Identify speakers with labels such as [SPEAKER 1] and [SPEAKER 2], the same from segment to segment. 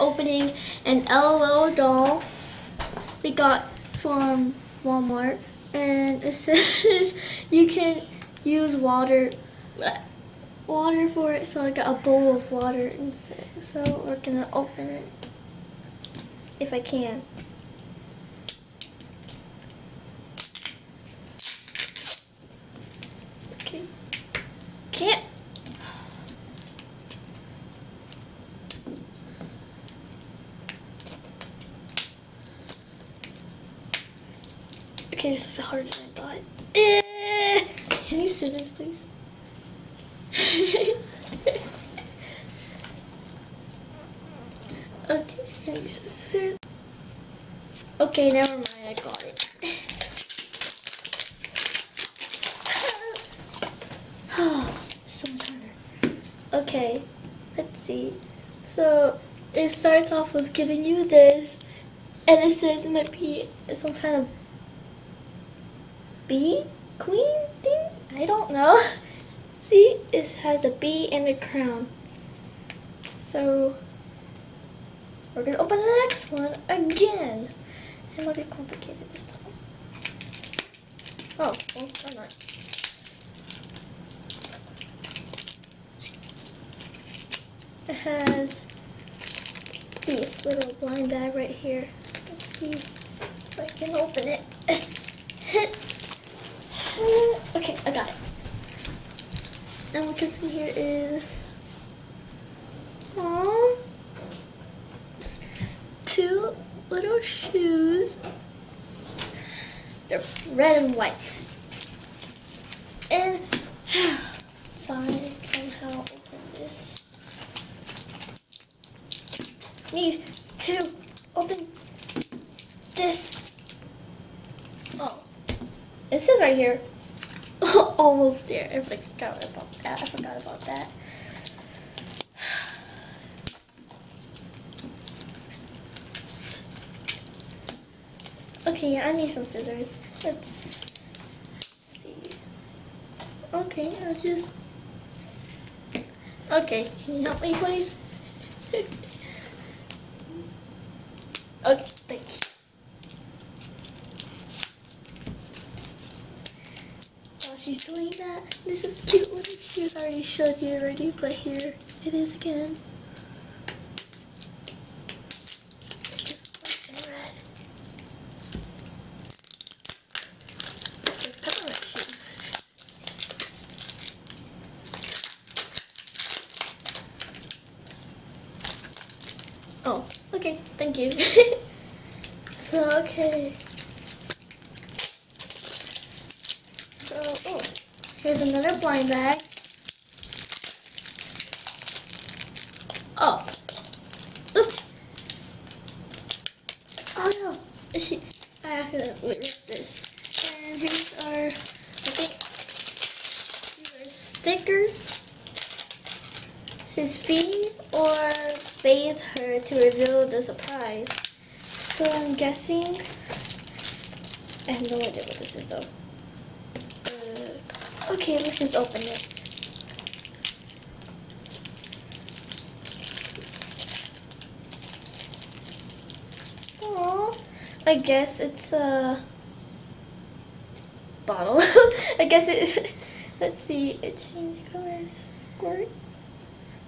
[SPEAKER 1] opening an LOL doll we got from Walmart. And it says you can use water water for it. So I got a bowl of water inside. So we're gonna open it if I can. Okay. Can't. Okay, this is harder than I thought. Eh. Can you scissors, please? okay, scissors? Okay, never mind, I got it. harder. Okay, let's see. So, it starts off with giving you this, and it says it might be some kind of bee queen thing? I don't know. See, it has a bee and a crown. So, we're going to open the next one again. It might be complicated this time. Oh, well, I'm not. It has this little blind bag right here. Let's see if I can open it. Mm, okay, I got it. And what in here is aww, two little shoes. They're red and white. And fine, somehow open this. Need to open this it says right here, almost there. I forgot about that. I forgot about that. Okay, I need some scissors. Let's see. Okay, I'll just... Okay, can you help me, please? okay, thank you. She's doing that. This is cute shoes. I already showed you already, but here it is again. Oh, okay, thank you. so, okay. Here's another blind bag. Oh. Oops. Oh no. She, I accidentally ripped this. And here's our, I think, these are stickers. Says feed or bathe her to reveal the surprise. So I'm guessing, I have no idea what this is though. Okay, let's just open it. I guess it's a bottle. I guess it, let's see, it changed colors, squirts.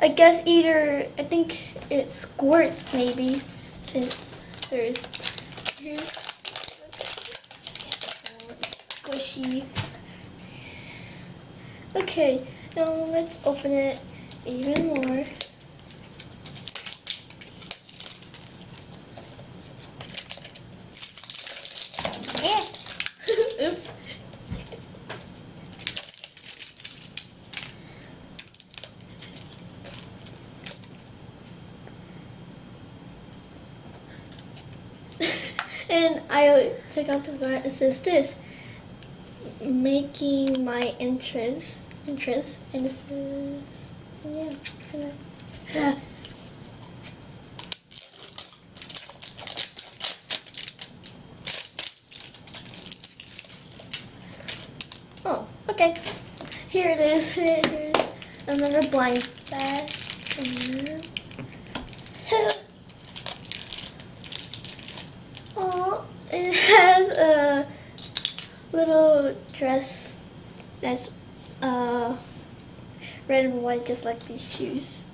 [SPEAKER 1] I guess either, I think it squirts maybe, since there's, here's, squishy. Okay, now let's open it even more. Oops. and I take out the bar. It says this, making my interest interest and this is yeah, that's. Oh, okay. Here it is. Here it is. Another blind bag. Mm-hmm. oh, it has a little dress that's uh, red and white, just like these shoes.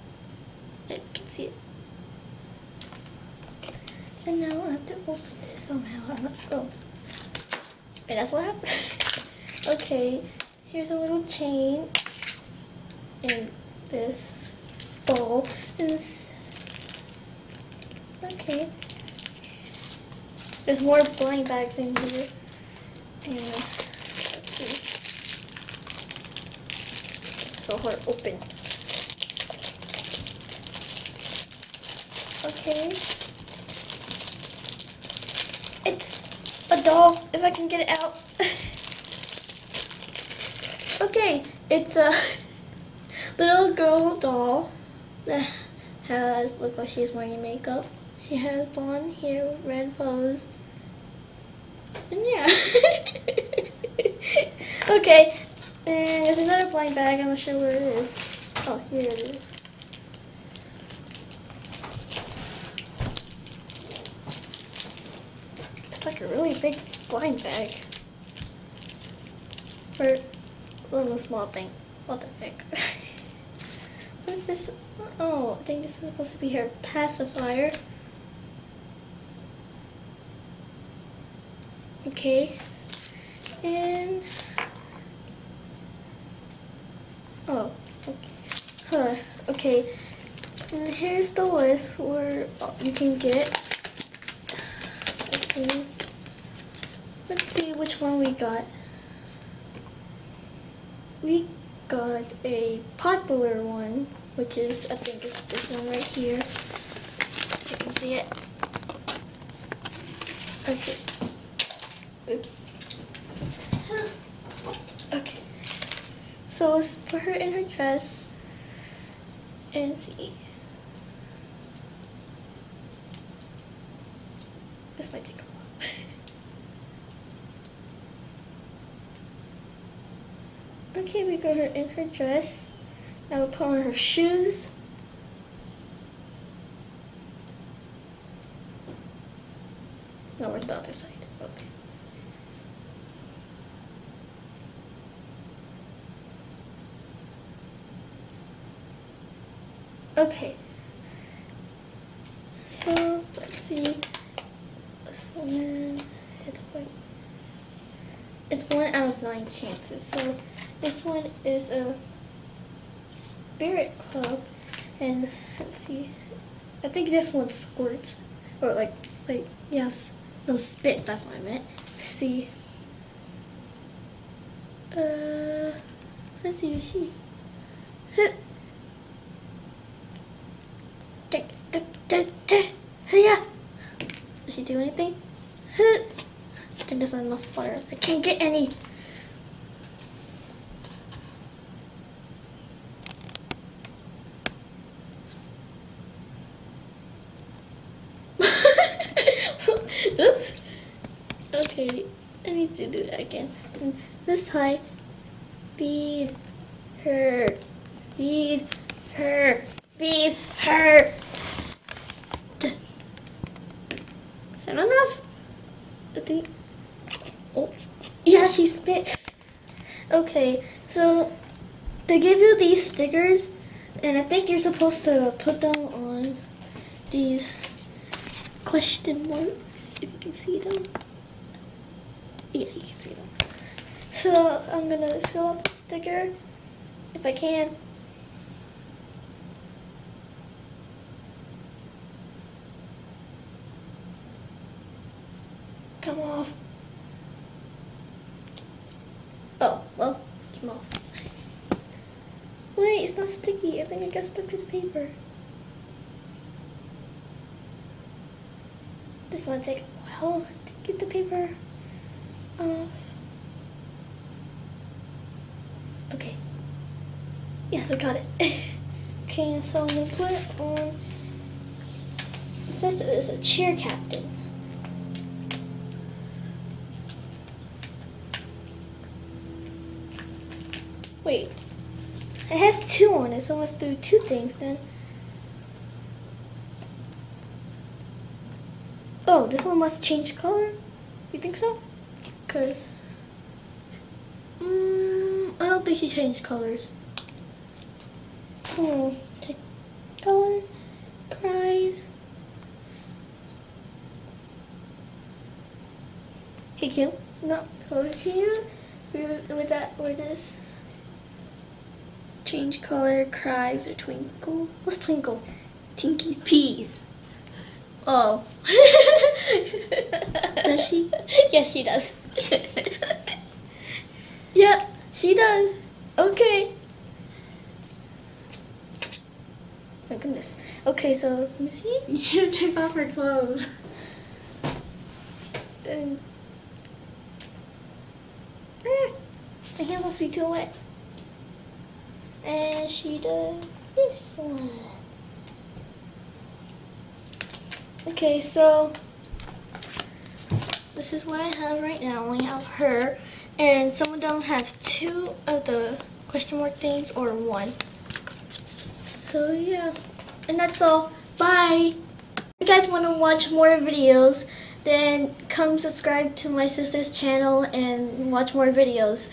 [SPEAKER 1] If you can see it. And now I have to open this somehow. Oh. And that's what happened. okay, here's a little chain. And this ball is okay. There's more blind bags in here. And let's see. It's so hard open. Okay. It's a doll, if I can get it out. okay, it's a little girl doll that has, look like she's wearing makeup. She has blonde hair with red bows. And yeah. okay, Eh, and there's another blind bag. I'm not sure where it is. Oh, here it is. It's like a really big blind bag. For a little small thing. What the heck? what is this? Oh, I think this is supposed to be her pacifier. Okay. And oh, okay. Huh. Okay. And here's the list where you can get. Okay. Let's see which one we got. We got a popular one, which is I think it's this one right here. You can see it. Okay. Oops. Okay. So let's put her in her dress and see. This might take a while. okay, we got her in her dress. Now we'll put on her shoes. No, where's the other side? Okay. Okay. So let's see. This one it's one. It's one out of nine chances. So this one is a spirit club, and let's see. I think this one squirts, or like like yes, no spit. That's what I meant. Let's see. Uh, let's see. She. Yeah. Does she do anything? Water. I can't get any. Oops. Okay, I need to do that again. And this time, feed her, feed her, feed her. That enough? I think. Oh, yeah, she spit. Okay, so they give you these stickers, and I think you're supposed to put them on these question marks, if you can see them. Yeah, you can see them. So I'm gonna fill out the sticker, if I can. Come off. Oh, well, came off. Wait, it's not think it got stuck to the paper. This one take a while to get the paper off. Okay. Yes, I got it. okay, so I'm gonna put it on. It says it's a cheer captain. Wait. It has two on it, so let's do two things then. Oh, this one must change color? You think so? Because Mm, I don't think she changed colors. Hmm. Color. Cries. Hey Kim. No. Color. Read with that or this? Change color. Cries or twinkle. What's twinkle?
[SPEAKER 2] Tinky's peas.
[SPEAKER 1] Oh.
[SPEAKER 2] Does she?
[SPEAKER 1] yes, she does. yeah, she does. Okay. My goodness. Okay, so let me see.
[SPEAKER 2] You should take off her clothes.
[SPEAKER 1] Um, ah, my hand must be too wet. And she does this one. Okay, so this is what I have right now. We have her, and some of them have two of the question mark things or one. So yeah, and that's all. Bye. If you guys want to watch more videos, then come subscribe to my sister's channel and watch more videos.